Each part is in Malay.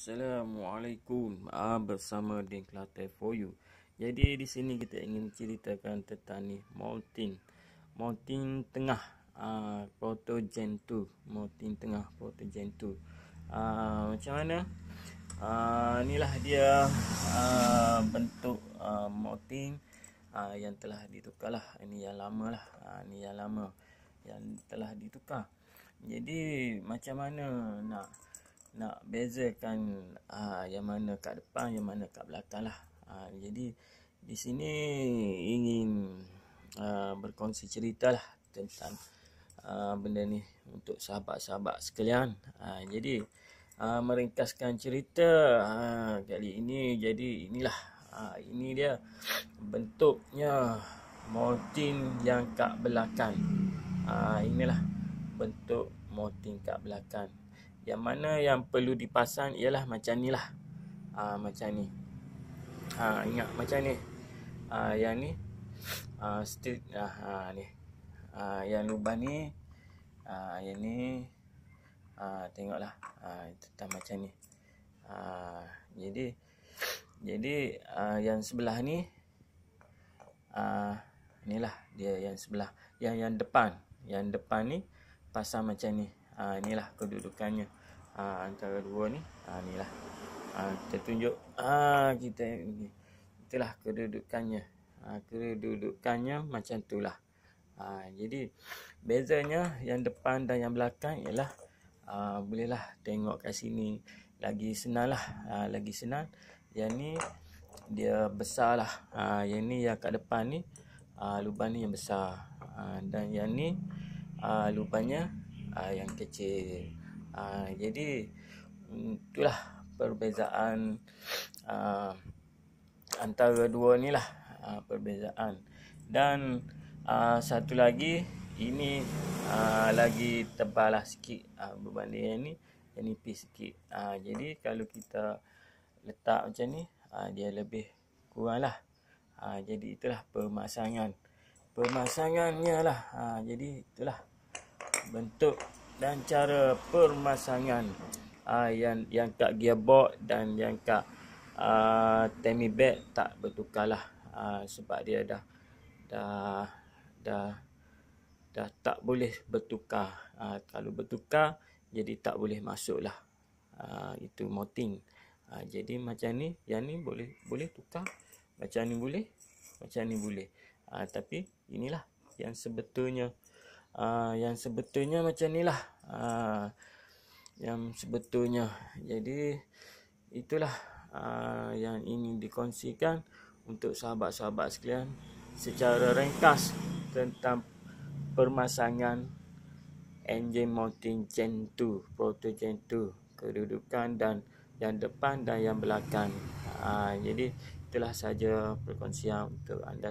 Assalamualaikum ah, bersama Din Kelantan for you. Jadi di sini kita ingin ceritakan tentang ni molting. Molting tengah ah, protogen 2. Molting tengah protogen 2. Ah, macam mana? Ah, inilah dia ah, bentuk ah, molting ah, yang telah ditukar lah. Ini yang lama lah. Ah, ini yang lama yang telah ditukar. Jadi macam mana nak nak bezakan uh, yang mana kat depan yang mana kat belakang lah. Uh, jadi di sini ingin uh, berkongsi cerita lah tentang uh, benda ni untuk sahabat-sahabat sekalian. Uh, jadi uh, meringkaskan cerita uh, kali ini. Jadi inilah uh, ini dia bentuknya motin yang kat belakang. Uh, inilah bentuk motin kat belakang yang mana yang perlu dipasang ialah macam ni lah. Ha, macam ni. Ha, ingat macam ni. Ha, yang ni. Ha, stick ha, ha, ni. Ha, yang lubang ni. Ha, yang ni. Ha, tengoklah. Ha, tetap macam ni. Ha, jadi jadi ha, yang sebelah ni. Ha, inilah dia yang sebelah. Yang yang depan. Yang depan ni pasang macam ni ha, inilah kedudukannya. Ha, antara dua ni ha, ni lah ha, kita tunjuk ha, kita ni itulah kedudukannya. Ha, kedudukannya macam itulah. Ha, jadi bezanya yang depan dan yang belakang ialah ha, bolehlah tengok kat sini. Lagi senang lah. Ha, lagi senang. Yang ni dia besar lah. Ha, yang ni yang kat depan ni ha, lubang ni yang besar. Ha, dan yang ni ha, lubangnya ha, yang kecil. Ha, jadi mm, itulah perbezaan uh, antara dua ni lah uh, perbezaan. Dan uh, satu lagi ini uh, lagi tebal lah sikit uh, berbanding yang ni yang nipis sikit. Uh, jadi kalau kita letak macam ni uh, dia lebih kurang lah. Uh, jadi itulah pemasangan. Pemasangannya lah. Uh, jadi itulah bentuk dan cara permasangan uh, yang yang kat gearbox dan yang kat uh, Temi bed tak bertukar lah. Uh, sebab dia dah dah dah dah tak boleh bertukar. Uh, kalau bertukar jadi tak boleh masuk lah. Uh, itu mounting uh, jadi macam ni yang ni boleh boleh tukar. Macam ni boleh macam ni boleh. Uh, tapi inilah yang sebetulnya uh, yang sebetulnya macam ni lah. Uh, yang sebetulnya. Jadi itulah uh, yang ingin dikongsikan untuk sahabat-sahabat sekalian secara ringkas tentang permasangan engine mounting gen 2 proto gen 2 kedudukan dan yang depan dan yang belakang. Uh, jadi itulah saja perkongsian untuk anda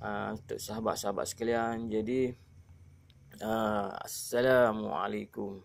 uh, untuk sahabat-sahabat sekalian. Jadi Uh, Assalamualaikum.